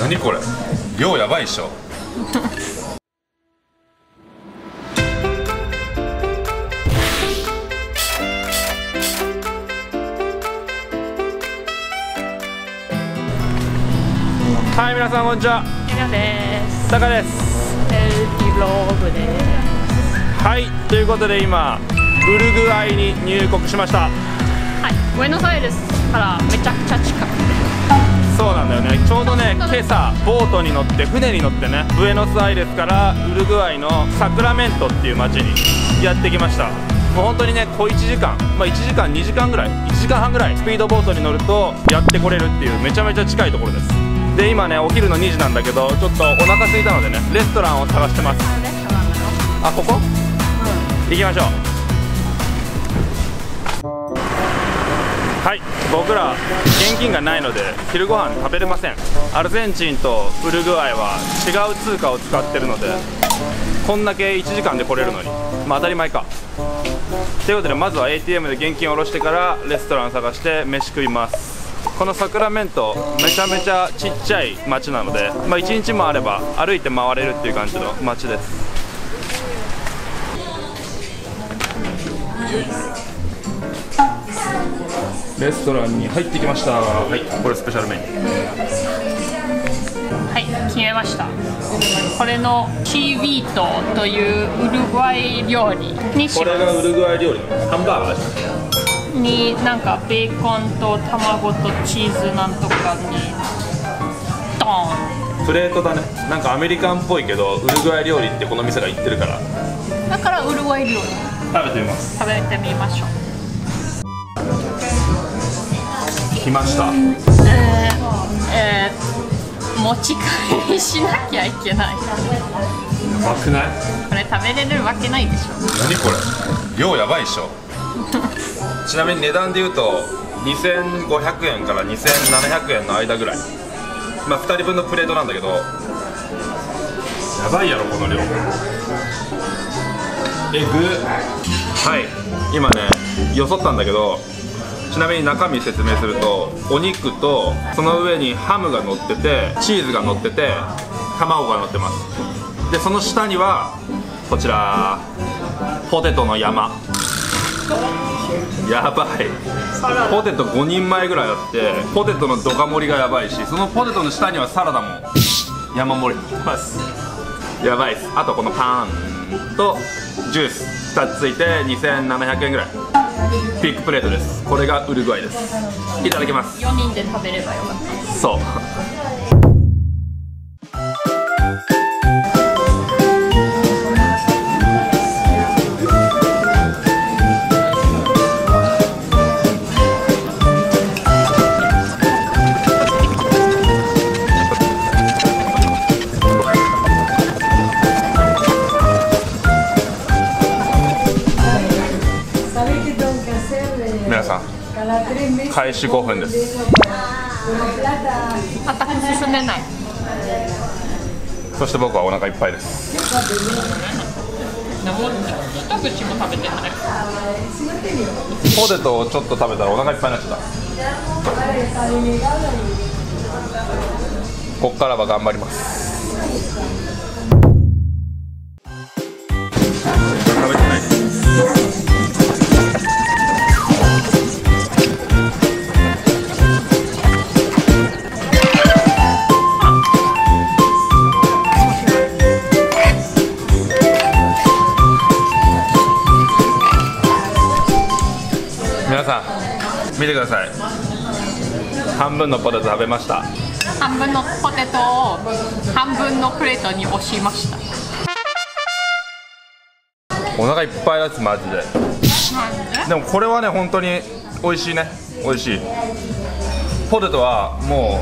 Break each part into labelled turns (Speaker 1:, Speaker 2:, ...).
Speaker 1: 何これ。量やばいっしょ。
Speaker 2: はい皆さんこんにちは。
Speaker 3: みなです。
Speaker 2: タカです。
Speaker 3: エルティブログです。
Speaker 2: はいということで今ウルグアイに入国しました。
Speaker 3: はい、ブエノスアイレスからめちゃくちゃ近く
Speaker 2: そうなんだよね。ちょうどね今朝ボートに乗って船に乗ってねブエノスアイレスからウルグアイのサクラメントっていう街にやってきました。もう本当にね小1時間まあ1時間2時間ぐらい1時間半ぐらいスピードボートに乗るとやってこれるっていうめちゃめちゃ近いところです。で今ねお昼の2時なんだけどちょっとお腹空いたのでねレストランを探してます。あここ？行きましょう僕ら現金がないので昼ご飯食べれません。アルゼンチンとウルグアイは違う通貨を使ってるのでこんだけ1時間で来れるのにまあ当たり前か。ということでまずは ATM で現金を下ろしてからレストラン探して飯食います。このサクラメントめちゃめちゃちっちゃい町なので、まあ、1日もあれば歩いて回れるっていう感じの町です。レストランに入ってきましたはいこれスペシャルメニュー
Speaker 3: はい、決めました。これのチービートというウルグアイ料理にしま
Speaker 2: これがウルグアイ料理ハンバーガーです
Speaker 3: す。になんかベーコンと卵とチーズなんとかにドーン。
Speaker 2: プレートだねなんかアメリカンっぽいけどウルグアイ料理ってこの店が言ってるから
Speaker 3: だからウルグアイ料理
Speaker 2: 食べてみます
Speaker 3: 食べてみましょう。
Speaker 2: 来ました。
Speaker 3: えー、えー、持ち帰りしなきゃいけない。
Speaker 2: やばくない？
Speaker 3: これ食べれるわけないでしょ。
Speaker 1: 何これ？量やばいっしょ。ちなみに値段で言うと2500円から2700円の間ぐらい。まあ2人分のプレートなんだけど。
Speaker 2: やばいやろこの量。えぐ
Speaker 1: はい。今ねよそったんだけどちなみに中身説明するとお肉とその上にハムが乗っててチーズが乗ってて卵が乗ってます。でその下にはこちらポテトの山。やばい。ポテト5人前ぐらいあってポテトのドカ盛りがやばいしそのポテトの下にはサラダも山盛ります。やばいっす。あとこのパンとジュース2つついて2700円ぐらい。ビッグプレートです。これがウルグアイです。いただきます。
Speaker 3: 4人で食べればよかった。
Speaker 1: そう開始5分です
Speaker 3: 全く進めない。
Speaker 1: そして僕はお腹いっぱいです
Speaker 3: 一口も食べてない。
Speaker 1: ポテトをちょっと食べたらお腹いっぱいになっちゃったこっからは頑張ります見てください。半分のポテト食べました。
Speaker 3: 半分のポテトを半分のプレートに押しました。
Speaker 1: お腹いっぱいですマジで。
Speaker 3: で？
Speaker 1: でもこれはね本当に美味しいね。美味しい。ポテトはも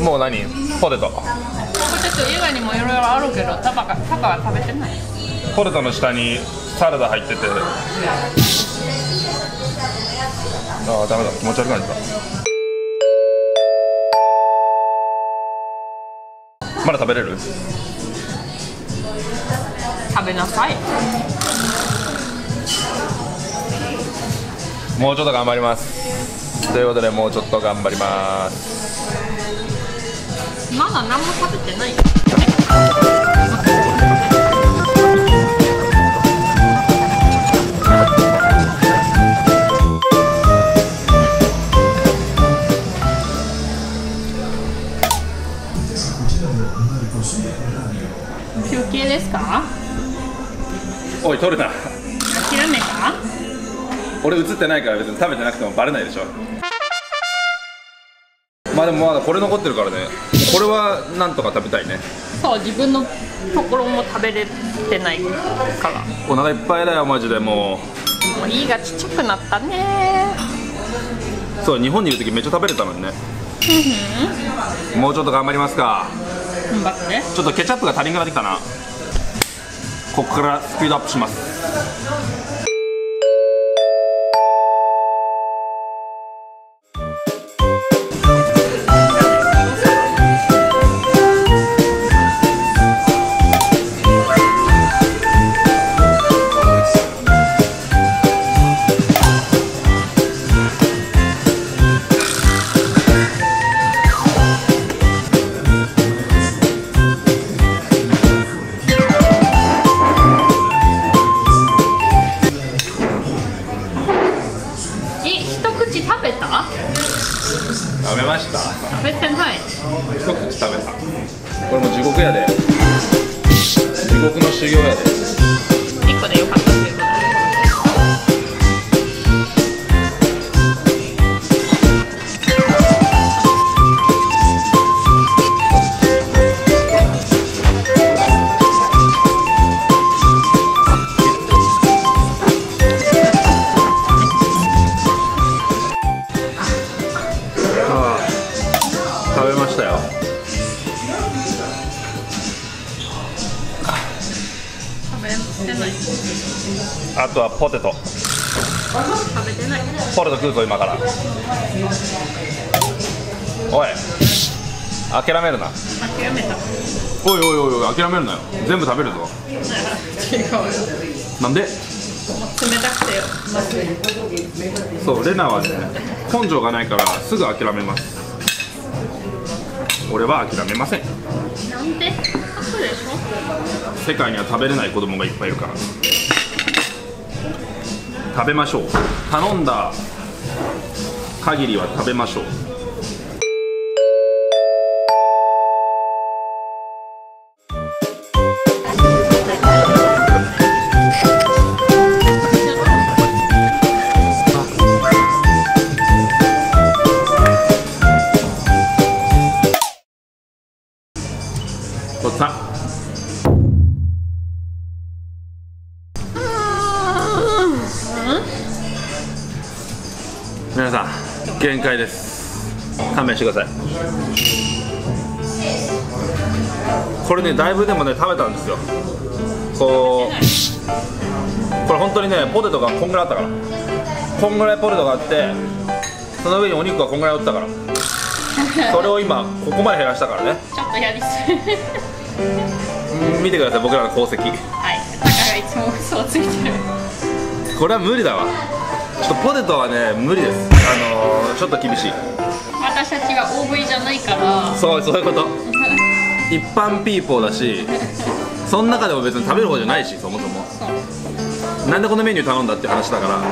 Speaker 1: うもう何？ポテト。
Speaker 3: ポテト以外にもいろいろあるけど、タカがタカは食べてない。
Speaker 1: ポテトの下にサラダ入っててああダメだ。気持ち悪くなっちゃったまだ食べれる？
Speaker 3: 食べなさい。
Speaker 1: もうちょっと頑張ります。ということでもうちょっと頑張ります。
Speaker 3: まだ何も食べてない
Speaker 1: おい取れた。
Speaker 3: 諦めた？
Speaker 1: 俺映ってないから別に食べてなくてもバレないでしょ。まあでもまだこれ残ってるからね。これはなんとか食べたいね。
Speaker 3: そう自分のところも食べれてないから。
Speaker 1: お腹いっぱいだよマジでも
Speaker 3: もう胃がちっちゃくなったね。
Speaker 1: うそう日本にいる時めっちゃ食べれたのにね。もうちょっと頑張りますか。
Speaker 3: 頑張って。
Speaker 1: ちょっとケチャップが足りんくなってきたなここからスピードアップします
Speaker 3: べ
Speaker 1: ました
Speaker 3: よ。
Speaker 1: 食べ
Speaker 3: てない
Speaker 1: あとはポテト。
Speaker 3: 食べてない。
Speaker 1: ポテト食うぞ今から。おい諦めるな。
Speaker 3: 諦めた。
Speaker 1: おいおいおいおい諦めるなよ。全部食べるぞ。
Speaker 3: 違うよ。
Speaker 1: なんで？
Speaker 3: 冷たくてまずい
Speaker 1: そうレナはね根性がないからすぐ諦めます俺は諦めません。
Speaker 3: なんで書くでしょ
Speaker 1: 世界には食べれない子供がいっぱいいるから。食べましょう。頼んだ限りは食べましょう勘弁してください。これねだいぶでもね食べたんですよ。こうこれ本当にねポテトがこんぐらいあったから。こんぐらいポテトがあってその上にお肉がこんぐらいあったから。それを今ここまで減らしたからね。
Speaker 3: ちょっとやりすぎ。
Speaker 1: うん見てください僕らの功績。
Speaker 3: はい。タカがいつも嘘をついてる。
Speaker 1: これは無理だわ。ちょっとポテトはね無理です。あのー、ちょっと厳しい
Speaker 3: 私たちが大食いじゃないから。
Speaker 1: そうそういうこと。一般ピーポーだしその中でも別に食べる方じゃないしそもそも。
Speaker 3: そう。
Speaker 1: なんでこのメニュー頼んだって話だから。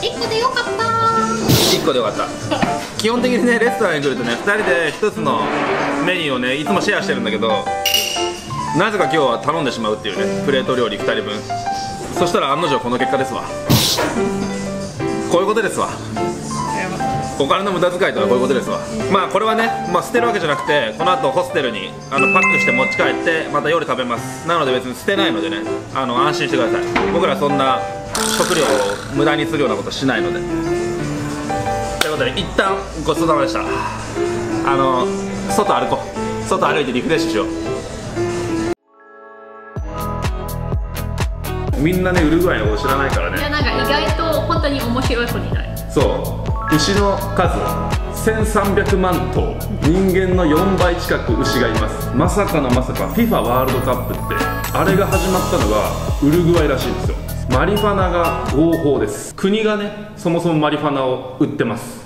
Speaker 3: 一個でよかった。
Speaker 1: 1個でよかった。基本的にねレストランに来るとね2人で1つのメニューをねいつもシェアしてるんだけどなぜか今日は頼んでしまうっていうねプレート料理2人分。そしたら案の定この結果ですわ。こういうことですわお金の無駄遣いとはこういうことですわ。まあこれはね、まあ、捨てるわけじゃなくてこの後ホステルにあのパックして持ち帰ってまた夜食べます。なので別に捨てないのでねあの安心してください。僕らそんな食料を無駄にするようなことしないので。ということで一旦ごちそうさまでした。あの外歩こう。外歩いてリフレッシュしよう。みんなねウルグアイのこと知らないからね。
Speaker 3: いやなんか意外と本当に面白い子になる。
Speaker 1: そう牛の数1300万頭人間の4倍近く牛がいます。まさかのまさか FIFA ワールドカップって。あれが始まったのがウルグアイらしいんですよ。マリファナが合法です。国がねそもそもマリファナを売ってます。